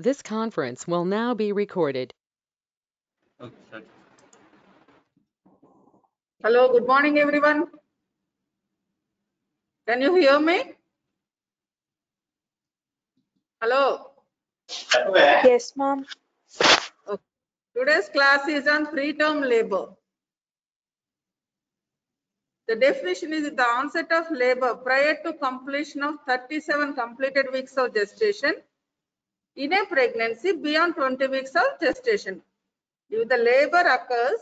This conference will now be recorded. Okay. Hello, good morning, everyone. Can you hear me? Hello, Yes, ma'am. today's class is on preterm labor. The definition is the onset of labor prior to completion of 37 completed weeks of gestation in a pregnancy beyond 20 weeks of gestation. If the labor occurs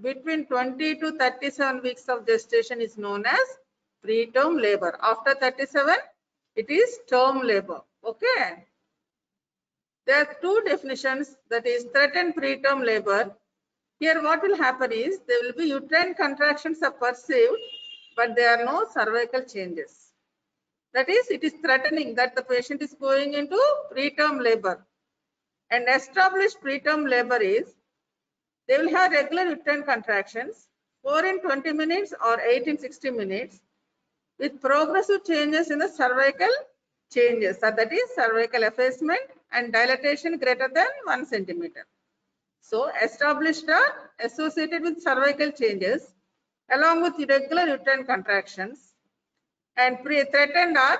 between 20 to 37 weeks of gestation is known as preterm labor. After 37, it is term labor. Okay. There are two definitions that is threatened preterm labor. Here what will happen is there will be uterine contractions are perceived, but there are no cervical changes. That is, it is threatening that the patient is going into preterm labor. And established preterm labor is they will have regular uterine contractions, 4 in 20 minutes or 8 in 60 minutes, with progressive changes in the cervical changes. So that is cervical effacement and dilatation greater than 1 centimeter. So established are associated with cervical changes along with irregular uterine contractions and pre-threatened are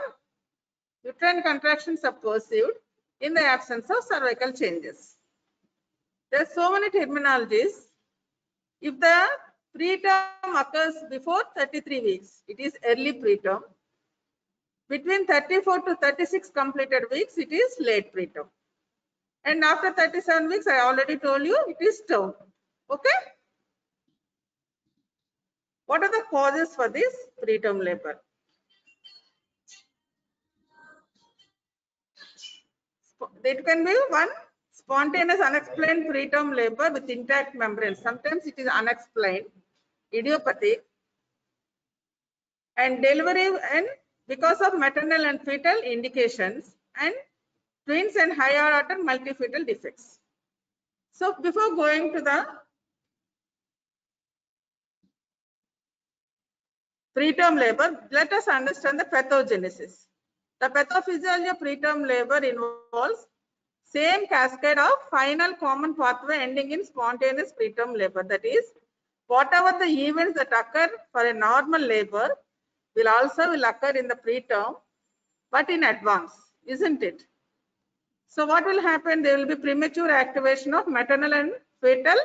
uterine contractions are perceived in the absence of cervical changes. There are so many terminologies. If the preterm occurs before 33 weeks, it is early preterm. Between 34 to 36 completed weeks, it is late preterm. And after 37 weeks, I already told you, it is term. Okay? What are the causes for this preterm labor? It can be one spontaneous unexplained preterm labor with intact membrane. Sometimes it is unexplained, idiopathic. And delivery and because of maternal and fetal indications and twins and higher order multifetal defects. So before going to the preterm labor, let us understand the pathogenesis. The pathophysiology of preterm labor involves same cascade of final common pathway ending in spontaneous preterm labor. That is, whatever the events that occur for a normal labor will also will occur in the preterm, but in advance, isn't it? So what will happen? There will be premature activation of maternal and fetal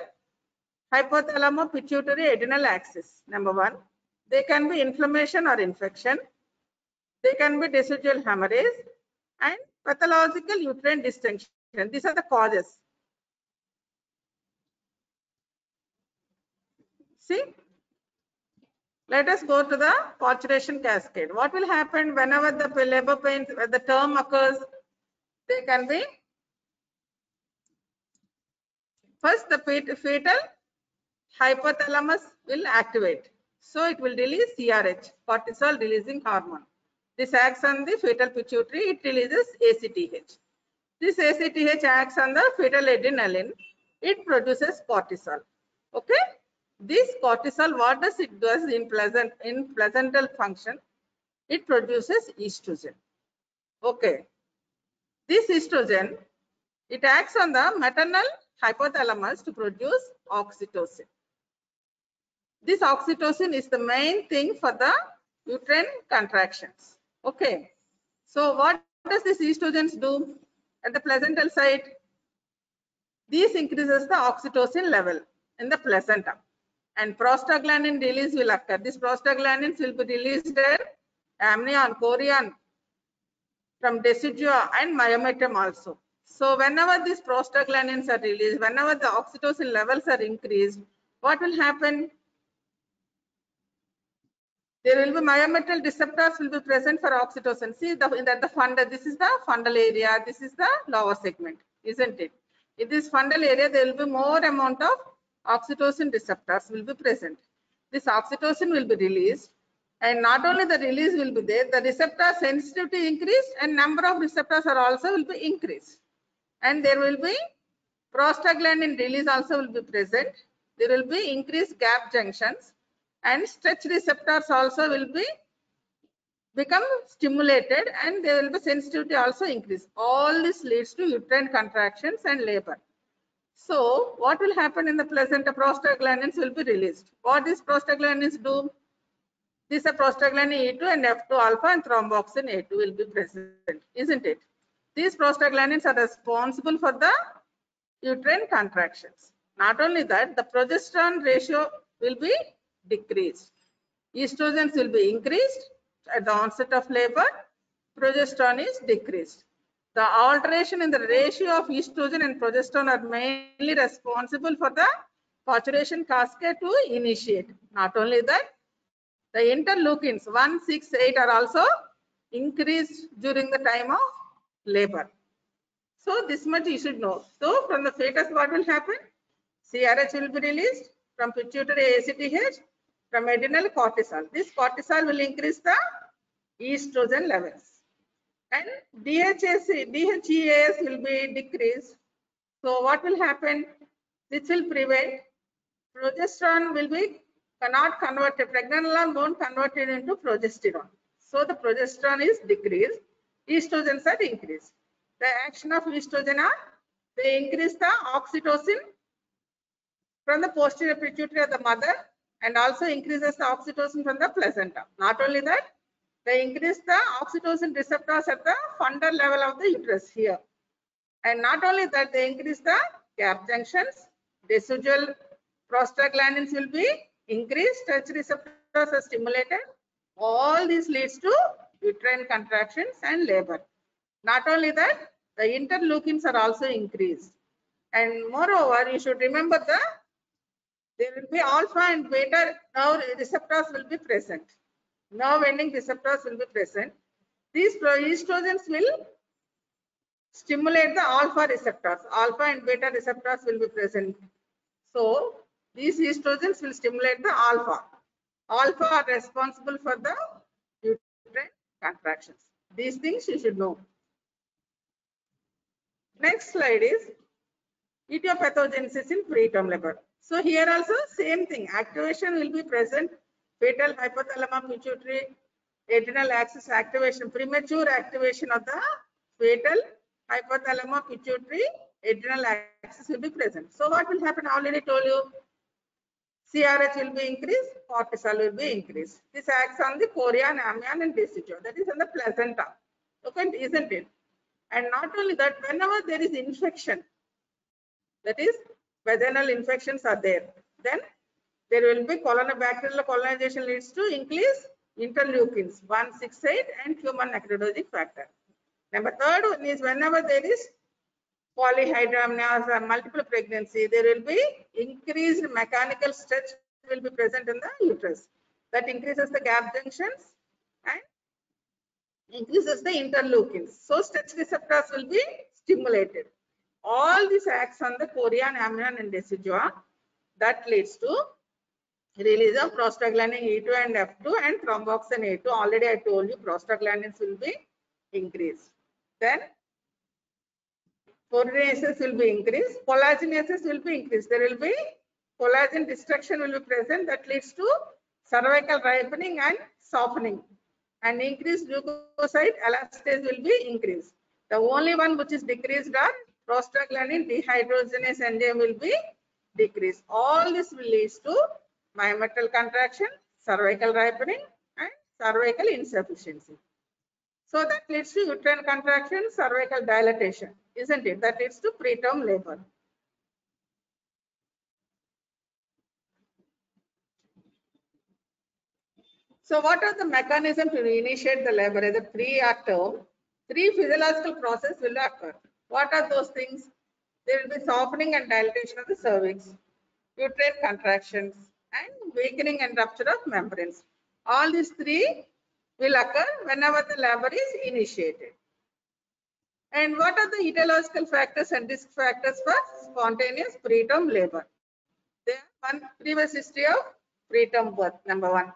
hypothalamo pituitary adrenal axis. Number one, there can be inflammation or infection. There can be decidual hemorrhage and pathological uterine distension. These are the causes. See, let us go to the parturition cascade. What will happen whenever the labor pain, the term occurs? They can be first the fetal hypothalamus will activate. So it will release CRH, cortisol releasing hormone. This acts on the fetal pituitary, it releases ACTH. This ACTH acts on the fetal adrenaline, it produces cortisol. Okay? This cortisol, what does it does in pleasant in placental function? It produces estrogen. Okay. This estrogen, it acts on the maternal hypothalamus to produce oxytocin. This oxytocin is the main thing for the uterine contractions. Okay. So what does this estrogens do at the placental site? This increases the oxytocin level in the placenta and prostaglandin release will occur. These prostaglandins will be released at amnion, chorion, from decidua and myometrium also. So whenever these prostaglandins are released, whenever the oxytocin levels are increased, what will happen? There will be myometrial receptors will be present for oxytocin. See the in that the fundal, this is the fundal area, this is the lower segment, isn't it? In this fundal area, there will be more amount of oxytocin receptors will be present. This oxytocin will be released and not only the release will be there, the receptor sensitivity increased and number of receptors are also will be increased. And there will be prostaglandin release also will be present. There will be increased gap junctions and stretch receptors also will be become stimulated and there will be sensitivity also increase. All this leads to uterine contractions and labor. So what will happen in the placenta? Prostaglandins will be released. What these prostaglandins do? These are prostaglandin E2 and F2 alpha and thromboxane A2 will be present, isn't it? These prostaglandins are responsible for the uterine contractions. Not only that, the progesterone ratio will be decreased. Estrogens will be increased at the onset of labor. Progesterone is decreased. The alteration in the ratio of estrogen and progesterone are mainly responsible for the parturition cascade to initiate. Not only that, the interleukins 1, 6, 8 are also increased during the time of labor. So this much you should know. So from the fetus what will happen? CRH will be released from pituitary ACTH from adrenal cortisol. This cortisol will increase the estrogen levels. And DHS, DHEAS will be decreased. So what will happen? This will prevent progesterone will be cannot convert pregnenolone won't convert it into progesterone. So the progesterone is decreased, estrogens are increased. The action of estrogen are they increase the oxytocin from the posterior pituitary of the mother and also increases the oxytocin from the placenta. Not only that, they increase the oxytocin receptors at the fundal level of the uterus here. And not only that, they increase the gap junctions, residual prostaglandins will be increased, touch receptors are stimulated. All this leads to uterine contractions and labor. Not only that, the interleukins are also increased. And moreover, you should remember the there will be alpha and beta nerve receptors will be present. Nerve ending receptors will be present. These estrogens will stimulate the alpha receptors. Alpha and beta receptors will be present. So these estrogens will stimulate the alpha. Alpha are responsible for the uterine contractions. These things you should know. Next slide is etiopathogenesis in preterm labor. So here also same thing. Activation will be present. Fetal hypothalamic pituitary adrenal axis activation, premature activation of the fetal hypothalamic pituitary adrenal axis will be present. So what will happen? I already told you. CRH will be increased, cortisol will be increased. This acts on the chorion, amnion, and. That is on the placenta. Okay, isn't it? And not only that, whenever there is infection, that is vaginal infections are there, then there will be colonibacterial colonization leads to increase interleukins 168 and human necrotrophic factor. Number third one is whenever there is polyhydramnios or multiple pregnancy, there will be increased mechanical stretch will be present in the uterus. That increases the gap junctions and increases the interleukins. So stretch receptors will be stimulated. All these acts on the chorion, amnion and decidua that leads to release of prostaglandin E2 and F2 and thromboxane A2. Already I told you prostaglandins will be increased. Then coordinations will be increased. Collagenase will be increased. There will be collagen destruction will be present that leads to cervical ripening and softening and increased leukocyte elastase will be increased. The only one which is decreased are prostaglandin dehydrogenase enzyme will be decreased. All this will lead to myometrial contraction, cervical ripening and cervical insufficiency. So that leads to uterine contraction, cervical dilatation, isn't it? That leads to preterm labor. So what are the mechanism to initiate the labor, either pre or term? Three physiological process will occur. What are those things? There will be softening and dilatation of the cervix, uterine contractions, and weakening and rupture of membranes. All these three will occur whenever the labor is initiated. And what are the etiological factors and risk factors for spontaneous preterm labor? There are one previous history of preterm birth, number one.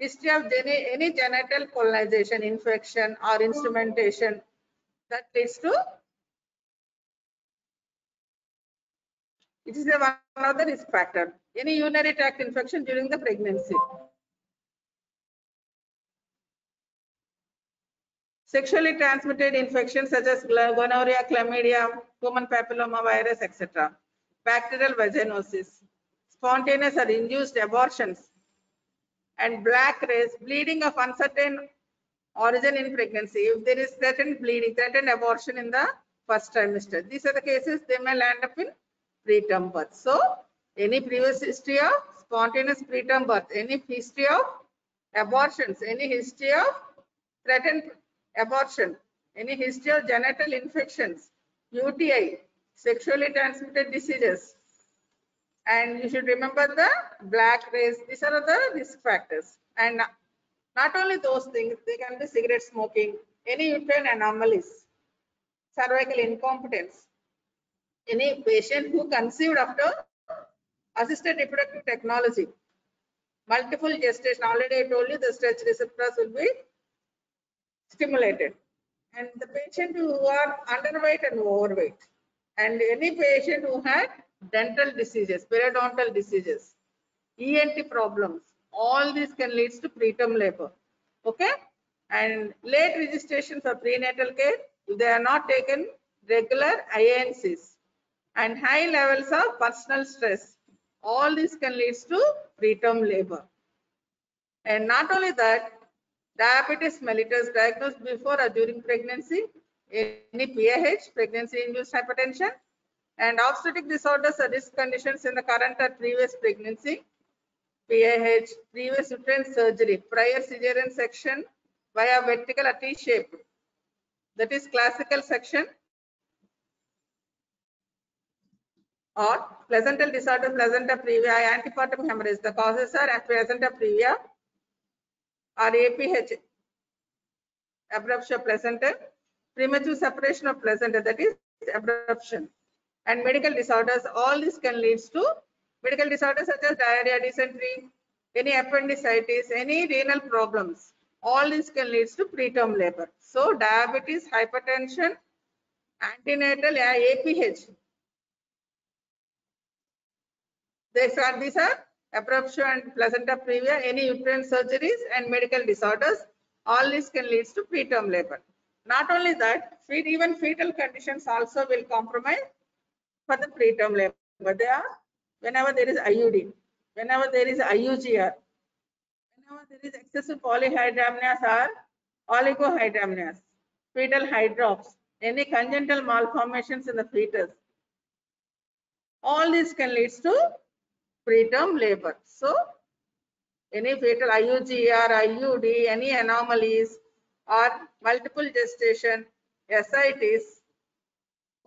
History of any, any genital colonization, infection or instrumentation that leads to it is one of the risk factor. Any urinary tract infection during the pregnancy. Sexually transmitted infections such as gonorrhea, chlamydia, human papilloma virus, etc. Bacterial vaginosis, spontaneous or induced abortions, and black race, bleeding of uncertain origin in pregnancy. If there is threatened bleeding, threatened abortion in the first trimester, these are the cases they may land up in preterm birth. So, any previous history of spontaneous preterm birth, any history of abortions, any history of threatened abortion, any history of genital infections, UTI, sexually transmitted diseases, and you should remember the black race. These are the risk factors. And not- only those things, they can be cigarette smoking, any uterine anomalies, cervical incompetence, any patient who conceived after assisted reproductive technology, multiple gestation. Already I told you the stretch receptors will be stimulated. And the patient who are underweight and overweight, and any patient who had dental diseases, periodontal diseases, ENT problems, all these can lead to preterm labor. Okay? And late registration for prenatal care, if they are not taken regular ANCs and high levels of personal stress, all this can lead to preterm labor. And not only that, diabetes mellitus diagnosed before or during pregnancy, any PAH, pregnancy-induced hypertension, and obstetric disorders or risk conditions in the current or previous pregnancy, PAH, previous uterine surgery, prior cesarean section via vertical or T-shape, that is classical section, or placental disorder, placenta previa, antepartum hemorrhage. The causes are placenta previa or APH, abruptio placenta, premature separation of placenta, that is abruption. And medical disorders, all this can lead to medical disorders such as diarrhea, dysentery, any appendicitis, any renal problems. All this can lead to preterm labor. So diabetes, hypertension, antenatal APH. These are, these are abruptio and placenta previa, any uterine surgeries and medical disorders. All this can lead to preterm labor. Not only that, even fetal conditions also will compromise for the preterm labor. But they are whenever there is IUD, whenever there is IUGR, whenever there is excessive polyhydramnios or oligohydramnios, fetal hydrops, any congenital malformations in the fetus, all this can lead to preterm labor. So, any fetal IUGR, IUD, any anomalies or multiple gestation, ascites,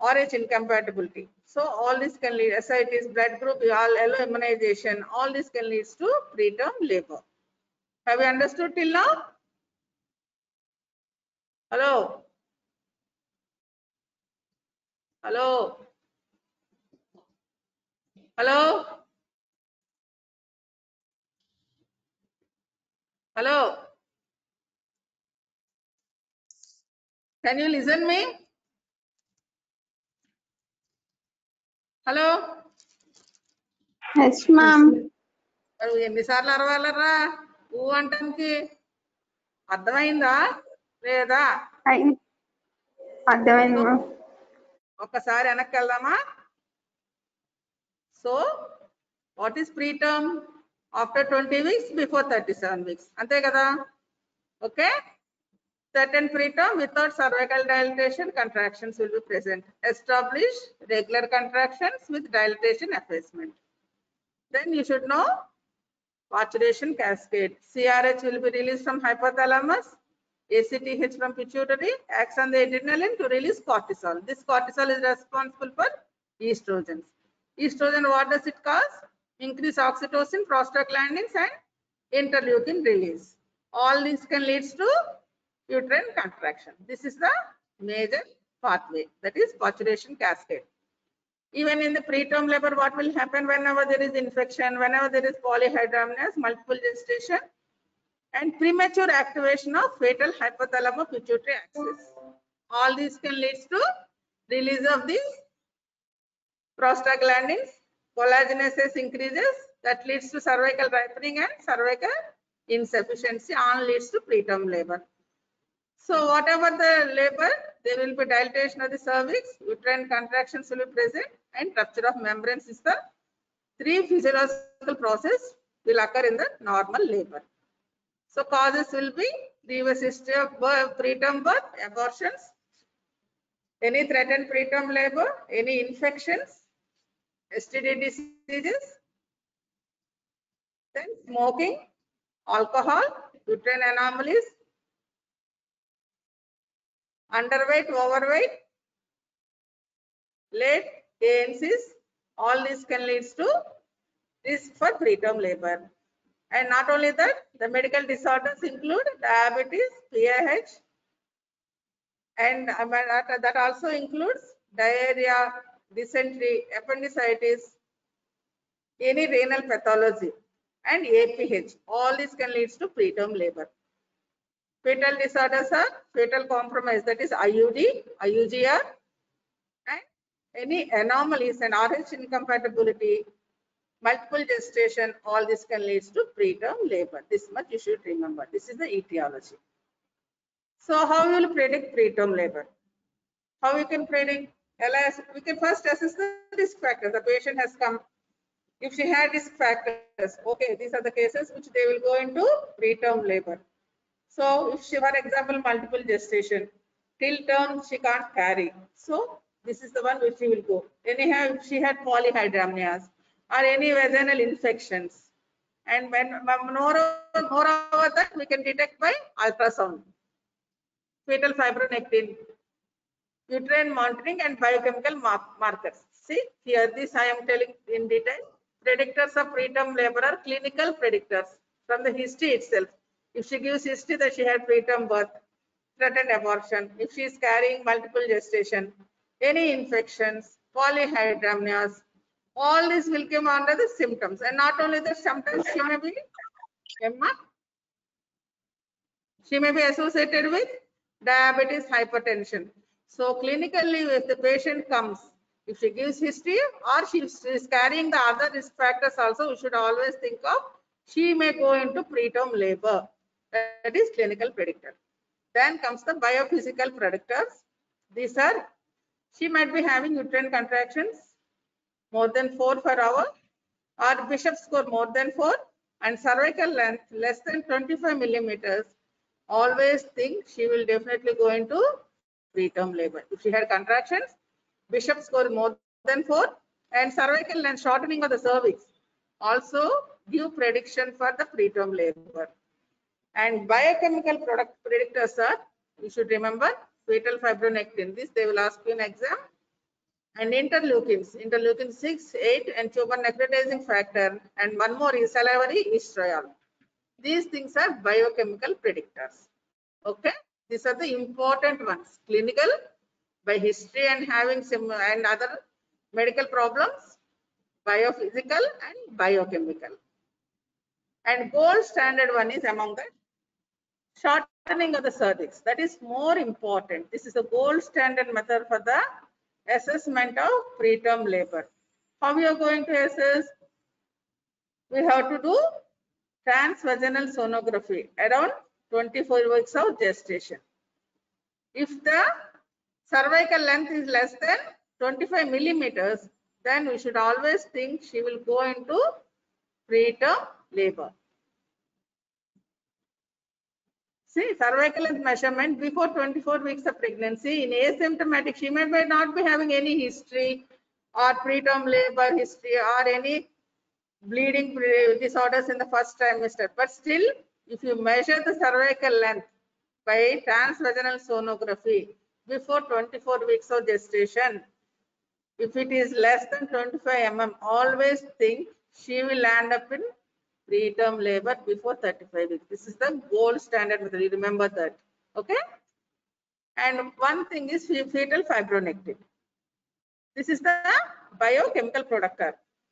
RH incompatibility. So all this can lead, ascites, blood group, all immunization, all this can lead to preterm labor. Have you understood till now? Hello? Hello? Hello? Hello? Can you listen me? Hello ఎన్నిసార్లు అరవాలరా? ఊ అంటానికి. అర్థమైందా? లేదా? అర్థమైంది ఒక్కసారి వెనక్కి వెళ్దామా? So what is pre term after 20 weeks before 37 weeks ante kada okay certain preterm without cervical dilatation contractions will be present establish regular contractions with dilatation effacement then you should know maturation cascade crh will be released from hypothalamus ACTH from pituitary acts on the adrenaline to release cortisol. This cortisol is responsible for estrogens. Estrogen, what does it cause? Increase oxytocin prostaglandins and interleukin release all these can lead to uterine contraction. This is the major pathway, that is parturition cascade. Even in the preterm labor, what will happen whenever there is infection, whenever there is polyhydramnios, multiple gestation, and premature activation of fetal hypothalamo pituitary axis. All these can lead to release of the prostaglandins, collagenase increases, that leads to cervical ripening and cervical insufficiency, all leads to preterm labor. So whatever the labor, there will be dilatation of the cervix, uterine contractions will be present and rupture of membranes is the three physiological process will occur in the normal labor. So causes will be previous history of birth, preterm birth, abortions, any threatened preterm labor, any infections, STD diseases, then smoking, alcohol, uterine anomalies, underweight, overweight, late ANCs, all these can lead to this for preterm labor. And not only that, the medical disorders include diabetes, PAH, and that also includes diarrhea, dysentery, appendicitis, any renal pathology, and APH. All these can lead to preterm labor. Fetal disorders are fetal compromise, that is IUD, IUGR, and any anomalies and RH incompatibility, multiple gestation, all this can lead to preterm labor. This much you should remember. This is the etiology. So how you will predict preterm labor? How you can predict? LS, we can first assess the risk factors. The patient has come. If she had risk factors, okay, these are the cases which they will go into preterm labor. So if she, for example, multiple gestation, till term she can't carry. So this is the one which she will go. Anyhow, if she had polyhydramnios or any vaginal infections, and when moreover, moreover that we can detect by ultrasound fetal fibronectin, uterine monitoring and biochemical markers. See, here this I am telling in detail. Predictors of preterm labor are clinical predictors from the history itself. If she gives history that she had preterm birth, threatened abortion, if she is carrying multiple gestation, any infections, polyhydramnios, all this will come under the symptoms. And not only the symptoms, she may be, Emma, she may be associated with diabetes, hypertension. So clinically, if the patient comes, if she gives history or she is carrying the other risk factors also, we should always think of she may go into preterm labor. That is clinical predictor. Then comes the biophysical predictors. These are, she might be having uterine contractions more than 4 per hour or Bishop score more than 4 and cervical length less than 25 millimeters always think she will definitely go into preterm labor. If she had contractions, Bishop score more than 4 and cervical length shortening of the cervix also give prediction for the preterm labor. And biochemical product predictors are, you should remember, fetal fibronectin. This they will ask you in exam. And interleukins, interleukin 6, 8 and tumor necrotizing factor and one more is salivary estriol. These things are biochemical predictors. Okay, these are the important ones. Clinical, by history and having some and other medical problems, biophysical and biochemical. And gold standard one is among the shortening of the cervix. That is more important. This is a gold standard method for the assessment of preterm labor. How we are going to assess? We have to do transvaginal sonography around 24 weeks of gestation. If the cervical length is less than 25 millimeters, then we should always think she will go into preterm labor. See, cervical length measurement before 24 weeks of pregnancy in asymptomatic, she may not be having any history or preterm labor history or any bleeding disorders in the first trimester. But still, if you measure the cervical length by transvaginal sonography before 24 weeks of gestation, if it is less than 25 mm, always think she will land up in preterm labor before 35 weeks. This is the gold standard method. Remember that. Okay. And one thing is fetal fibronectin. This is the biochemical product.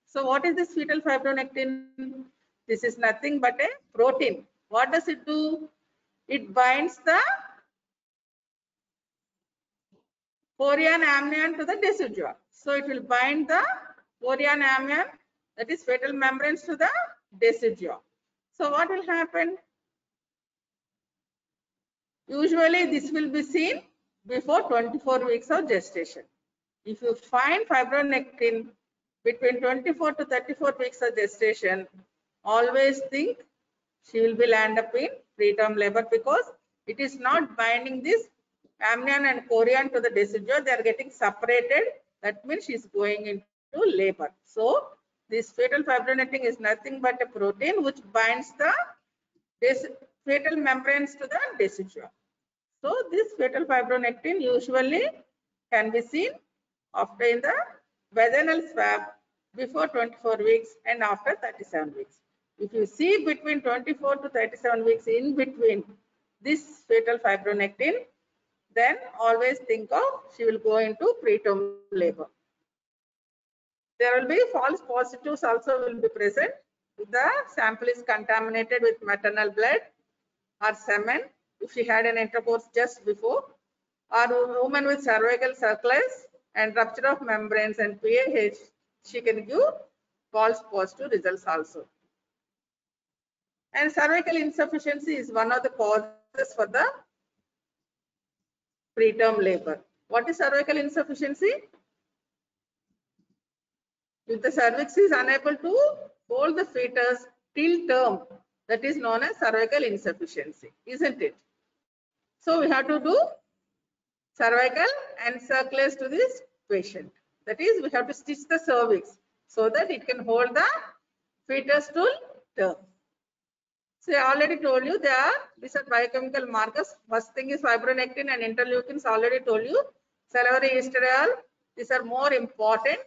So what is this fetal fibronectin? This is nothing but a protein. What does it do? It binds the chorion amnion to the decidua. So it will bind the chorion amnion, that is fetal membranes to the decidua. So what will happen? Usually this will be seen before 24 weeks of gestation. If you find fibronectin between 24 to 34 weeks of gestation, always think she will be land up in preterm labor because it is not binding this amnion and chorion to the decidua. They are getting separated. That means she is going into labor. So this fetal fibronectin is nothing but a protein which binds the fetal membranes to the decidua. So this fetal fibronectin usually can be seen after in the vaginal swab before 24 weeks and after 37 weeks. If you see between 24 to 37 weeks in between this fetal fibronectin, then always think of she will go into preterm labor. There will be false positives also will be present. If the sample is contaminated with maternal blood or semen if she had an intercourse just before or woman with cervical surplus and rupture of membranes and PAH, she can give false positive results also. And cervical insufficiency is one of the causes for the preterm labor. What is cervical insufficiency? If the cervix is unable to hold the fetus till term, that is known as cervical insufficiency, isn't it? So we have to do cervical encerclage to this patient. That is, we have to stitch the cervix so that it can hold the fetus till term. So I already told you there these are biochemical markers. First thing is fibronectin and interleukins. Already told you salivary estradiol. These are more important.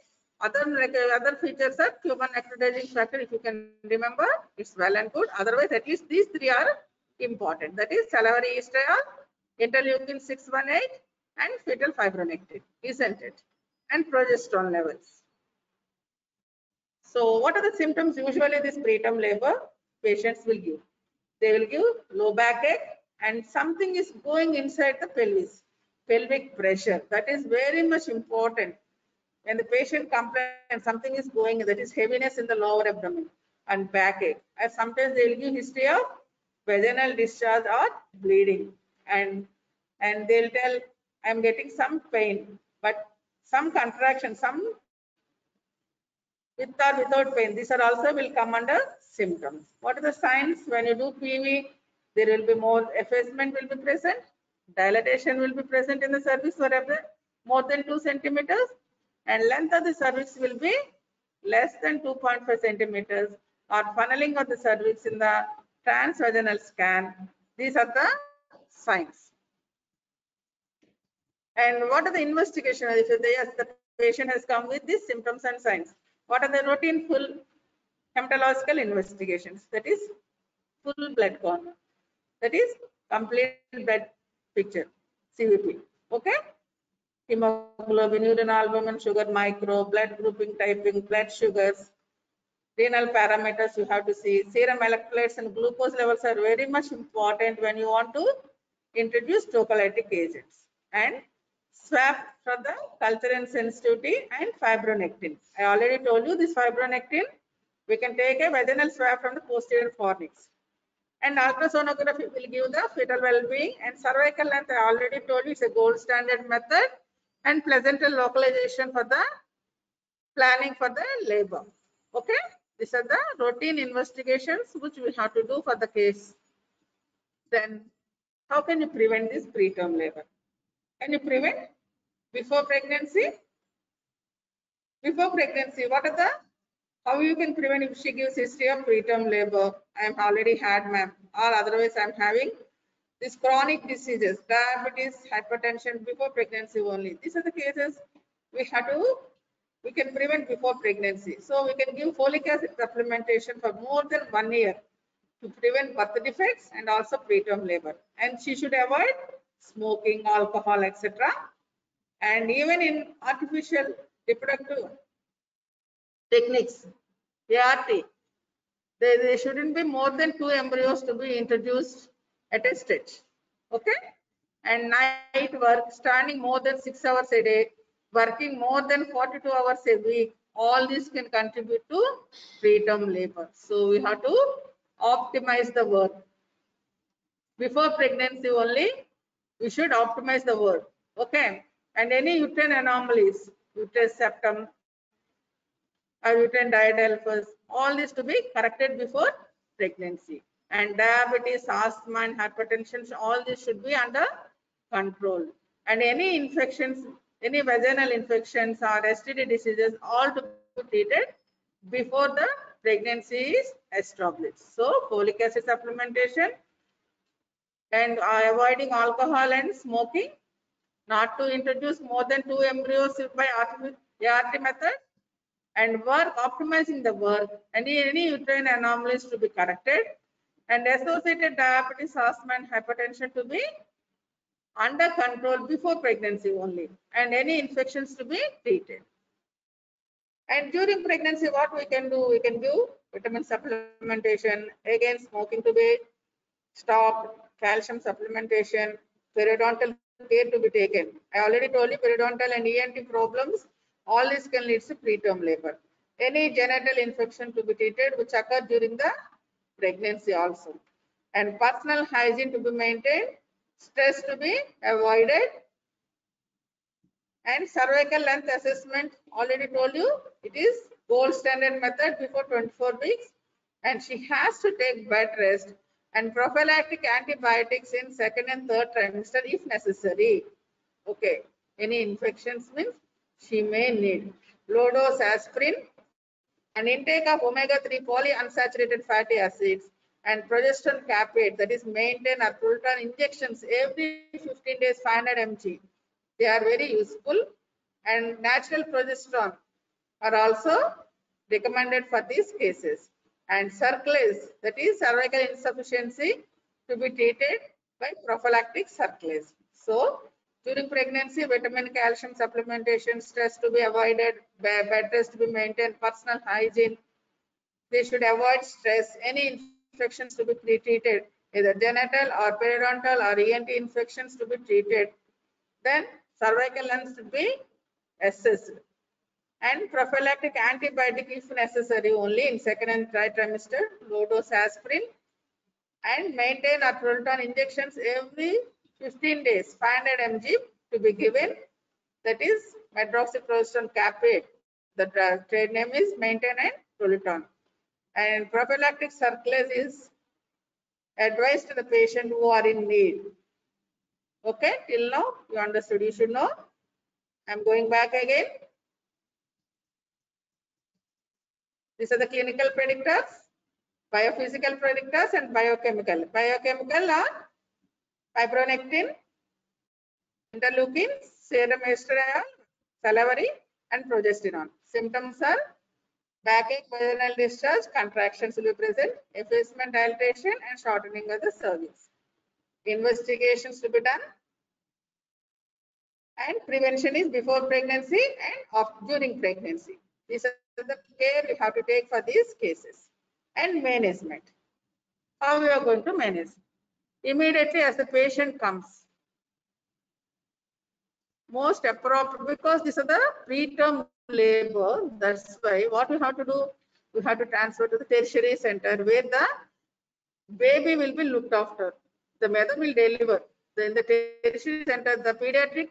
Other uh, other features are human necrotizing factor. If you can remember, it's well and good. Otherwise, at least these three are important. That is salivary estradiol, interleukin 618, and fetal fibronectin, isn't it? And progesterone levels. So what are the symptoms usually this preterm labor patients will give? They will give low backache and something is going inside the pelvis, pelvic pressure. That is very much important. When the patient complains something is going, that is heaviness in the lower abdomen and backache. And sometimes they will give history of vaginal discharge or bleeding. And, and they'll tell, I'm getting some pain, but some contraction, some with or without pain. These are also will come under symptoms. What are the signs when you do PV? There will be more effacement will be present, dilatation will be present in the cervix for more than 2 centimeters and length of the cervix will be less than 2.5 centimeters or funneling of the cervix in the transvaginal scan. These are the signs. And what are the investigations? If yes, the patient has come with these symptoms and signs. What are the routine full hematological investigations? That is full blood count. That is complete blood picture, CBP. Okay hemoglobin, urine albumin, sugar micro, blood grouping typing, blood sugars, renal parameters you have to see. Serum electrolytes and glucose levels are very much important when you want to introduce tocolytic agents. And swab for the culture and sensitivity and fibronectin. I already told you this fibronectin, we can take a vaginal swab from the posterior fornix. And ultrasonography will give the fetal well-being and cervical length I already told you it's a gold standard method and placental localization for the planning for the labor. Okay, these are the routine investigations which we have to do for the case. Then, how can you prevent this preterm labor? Can you prevent before pregnancy? Before pregnancy, what are the how you can prevent if she gives history of preterm labor? I am already had ma'am, or otherwise I'm having these chronic diseases, diabetes, hypertension before pregnancy only. These are the cases we have to, we can prevent before pregnancy. So we can give folic acid supplementation for more than one year to prevent birth defects and also preterm labor. And she should avoid smoking, alcohol, etc. And even in artificial reproductive techniques, ART, there, there shouldn't be more than two embryos to be introduced at a stage. Okay. And night work, standing more than six hours a day, working more than 42 hours a week, all this can contribute to preterm labor. So we have to optimize the work. Before pregnancy only, we should optimize the work. Okay. And any uterine anomalies, uterus septum, uh, or uterine didelphys, all this to be corrected before pregnancy. And diabetes, asthma, and hypertension, all this should be under control. And any infections, any vaginal infections or STD diseases, all to be treated before the pregnancy is established. So folic acid supplementation and uh, avoiding alcohol and smoking, not to introduce more than two embryos by ART method, and work optimizing the work and any uterine anomalies to be corrected and associated diabetes, asthma and hypertension to be under control before pregnancy only and any infections to be treated. And during pregnancy, what we can do? We can do vitamin supplementation, again smoking to be stopped, calcium supplementation, periodontal care to be taken. I already told you periodontal and ENT problems, all this can lead to preterm labor. Any genital infection to be treated which occur during the pregnancy also. And personal hygiene to be maintained, stress to be avoided, and cervical length assessment, already told you, it is gold standard method before 24 weeks. And she has to take bed rest and prophylactic antibiotics in second and third trimester if necessary. Okay, any infections means she may need low dose aspirin and intake of omega-3 polyunsaturated fatty acids and progesterone caproate that is Maintane or Proluton injections every 15 days 500 mg they are very useful and natural progesterone are also recommended for these cases. And cerclage, that is cervical insufficiency to be treated by prophylactic cerclage. So during pregnancy, vitamin calcium supplementation, stress to be avoided, bed rest to be maintained, personal hygiene. They should avoid stress, any infections to be treated, either genital or periodontal or ENT infections to be treated. Then cervical length to be assessed and prophylactic antibiotic if necessary only in second and third trimester low dose aspirin and Maintane Proluton injections every 15 days 500 mg to be given that is medroxyprogesterone caproate the trade name is Maintane and Proluton. and prophylactic cerclage is advised to the patient who are in need Okay, till now you understood. You should know. I'm going back again. These are the clinical predictors, biophysical predictors, and biochemical. Biochemical are fibronectin, interleukin, serum estriol, salivary, and progesterone. Symptoms are backache, vaginal discharge, contractions will be present, effacement, dilatation, and shortening of the cervix investigations to be done and prevention is before pregnancy and during pregnancy these are the care we have to take for these cases and management. How we are going to manage? Immediately as the patient comes. Most appropriate because these are the preterm labor that's why what we have to do we have to transfer to the tertiary center where the baby will be looked after. The mother will deliver. Then the tertiary center, the pediatric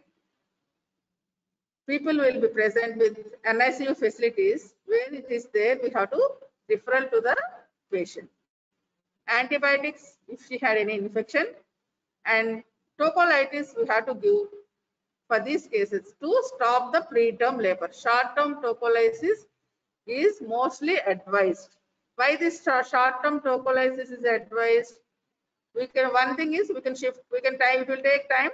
people will be present with NICU facilities. When it is there, we have to referral to the patient. Antibiotics, if she had any infection, and tocolysis we have to give for these cases to stop the preterm labor. Short-term tocolysis is mostly advised. Why this short-term tocolysis is advised? we can one thing is we can shift we can time it will take time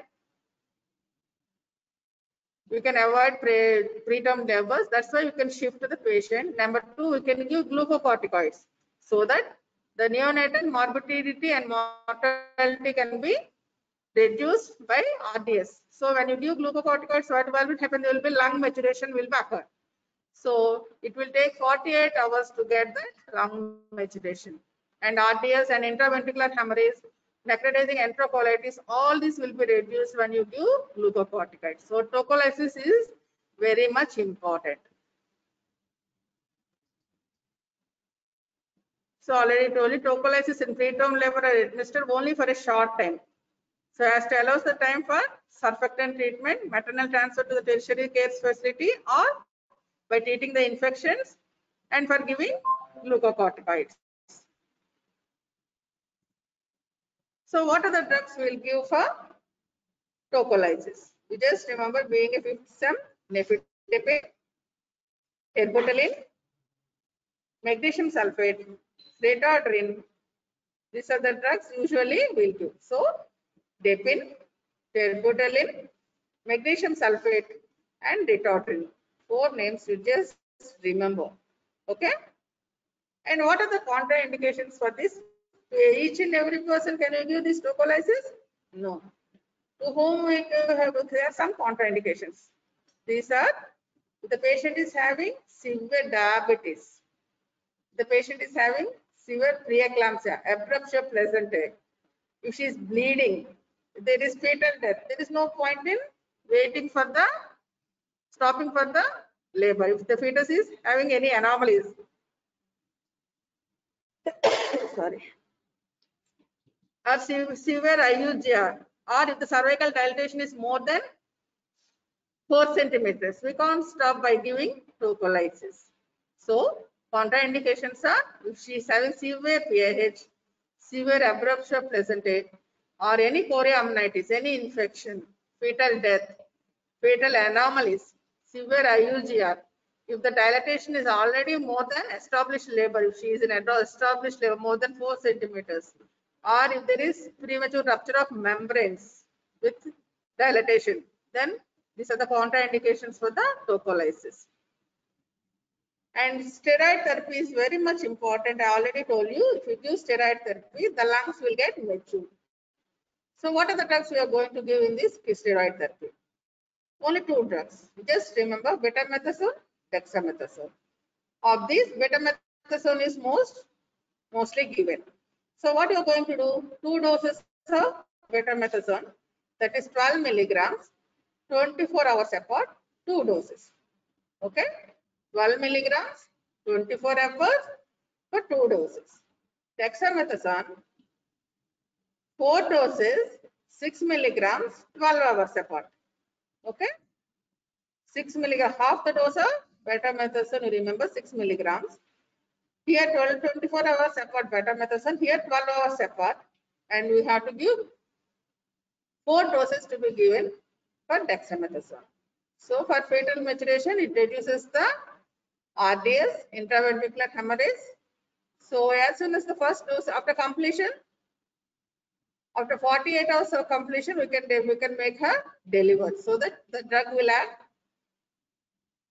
we can avoid pre, preterm labors that's why we can shift to the patient number two we can give glucocorticoids so that the neonatal morbidity and mortality can be reduced by RDS. So when you give glucocorticoids, what will happen? There will be lung maturation will occur. So it will take 48 hours to get the lung maturation and RDS and intraventricular hemorrhage, necrotizing enterocolitis, all this will be reduced when you give glucocorticoids. So tocolysis is very much important. So already told you tocolysis in preterm labor are administered only for a short time. So as to allows the time for surfactant treatment, maternal transfer to the tertiary care facility or by treating the infections and for giving glucocorticoids. So what are the drugs we'll give for tocolysis? You just remember being a fifth sem, nifedipine, ergotamine, magnesium sulfate, ritodrine. These are the drugs usually we'll give. So depin, terbutaline, magnesium sulfate, and ritodrine. Four names you just remember. Okay. And what are the contraindications for this? Each and every person can you give this tocolysis? No. To whom we uh, have there are some contraindications. These are the patient is having severe diabetes. The patient is having severe preeclampsia, abruptio placentae. If she is bleeding, there is fatal death. There is no point in waiting for the stopping for the labor. If the fetus is having any anomalies, sorry, or severe IUGR, or if the cervical dilatation is more than 4 centimeters, we can't stop by giving tocolysis. So, contraindications are if she is having severe PAH, severe abruptio placentae, or any chorioamnionitis, any infection, fetal death, fetal anomalies, severe IUGR, if the dilatation is already more than established labor, if she is in established labor more than 4 centimeters, or if there is premature rupture of membranes with dilatation, then these are the contraindications for the tocolysis. And steroid therapy is very much important. I already told you, if you give steroid therapy, the lungs will get mature. So what are the drugs we are going to give in this steroid therapy? Only two drugs. Just remember betamethasone, dexamethasone. Of these, betamethasone is most mostly given. So what you are going to do? Two doses of betamethasone, that is 12 milligrams, 24 hours apart, two doses. Okay, 12 milligrams, 24 hours for two doses. Dexamethasone, four doses, 6 milligrams, 12 hours apart. Okay, 6 milligram, half the dose of betamethasone, you remember 6 milligrams. Here 12, 24 hours apart betamethasone, here 12 hours apart, and we have to give four doses to be given for dexamethasone. So for fetal maturation, it reduces the RDS, intraventricular hemorrhage. So as soon as the first dose after completion, after 48 hours of completion, we can we can make her deliver so that the drug will act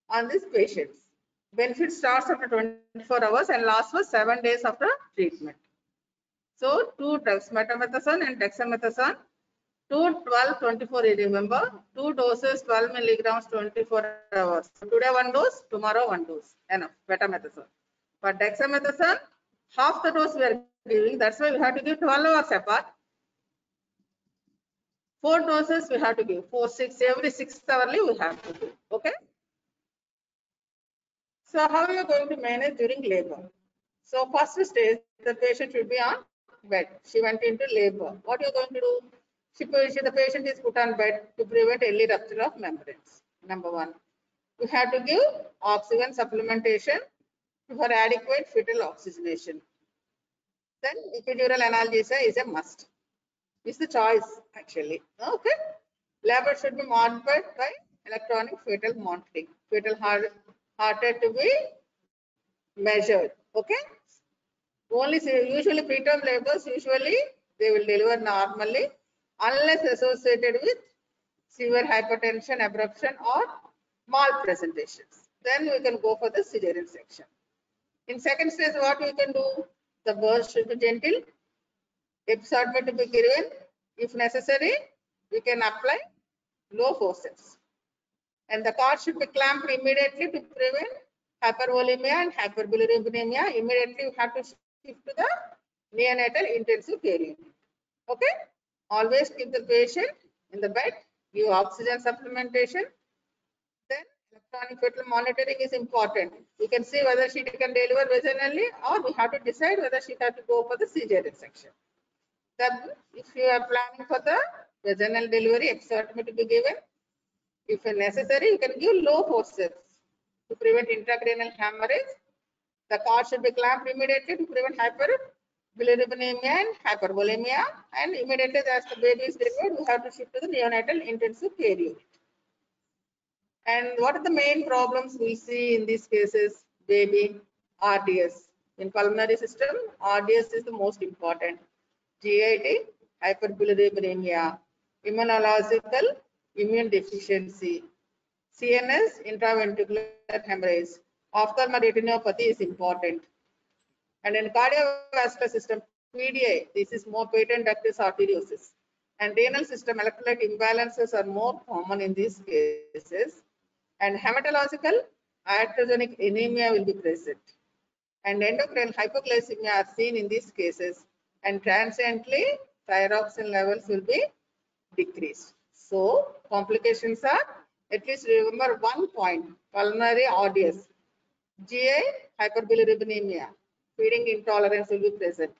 on these patients. Benefit starts after 24 hours and lasts for seven days after treatment. So two drugs, betamethasone and dexamethasone, two 12, 24, you remember, two doses, 12 milligrams, 24 hours. Today one dose, tomorrow one dose, enough, betamethasone. But dexamethasone, half the dose we are giving, that's why we have to give 12 hours apart. Four doses we have to give, four, six, every six hourly we have to give, okay? So how are you going to manage during labor? So first stage, the patient should be on bed. She went into labor. What you're going to do? She, the patient is put on bed to prevent early rupture of membranes. Number one. We have to give oxygen supplementation for adequate fetal oxygenation. Then epidural analgesia is a must. It's the choice actually. Okay. Labor should be monitored by electronic fetal monitoring. Fetal heart, rate to be measured. Okay. Only usually preterm labors usually they will deliver normally unless associated with severe hypertension, abruption or malpresentations. Then we can go for the cesarean section. In second stage, what we can do? The birth should be gentle. Episode to be given. If necessary, we can apply low forceps. And the cord should be clamped immediately to prevent hypervolemia and hyperbilirubinemia. Immediately, you have to shift to the neonatal intensive care unit. Okay? Always keep the patient in the bed, give oxygen supplementation. Then electronic fetal monitoring is important. We can see whether she can deliver vaginally or we have to decide whether she has to go for the cesarean section. Then if you are planning for the vaginal delivery, episiotomy to be given. If necessary, you can give low forceps to prevent intracranial hemorrhage. The cord should be clamped immediately to prevent hyperbilirubinemia and hypervolemia. And immediately as the baby is delivered, we have to shift to the neonatal intensive care unit. And what are the main problems we see in these cases? Baby, RDS. In pulmonary system, RDS is the most important. GIT, hyperbilirubinemia, immunological immune deficiency, CNS, intraventricular hemorrhage, ophthalmic retinopathy is important. And in cardiovascular system, PDA, this is more patent ductus arteriosus. And renal system electrolyte imbalances are more common in these cases. And hematological iatrogenic anemia will be present. And endocrine hypoglycemia are seen in these cases. And transiently, thyroxine levels will be decreased. So complications are, at least remember one point, pulmonary RDS, GI hyperbilirubinemia, feeding intolerance will be present.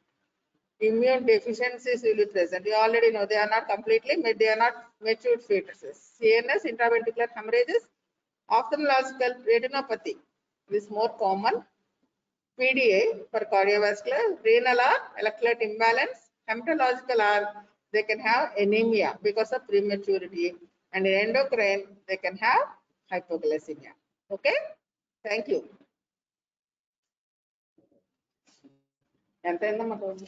Immune deficiencies will be present. You already know they are not completely, they are not matured fetuses. CNS, intraventricular hemorrhages, ophthalmological retinopathy This is more common. PDA for cardiovascular, renal are electrolyte imbalance, hematological are they can have anemia because of prematurity and in endocrine they can have hypoglycemia. Okay, thank you. ఎంత అయిందమ్మా ఒకటి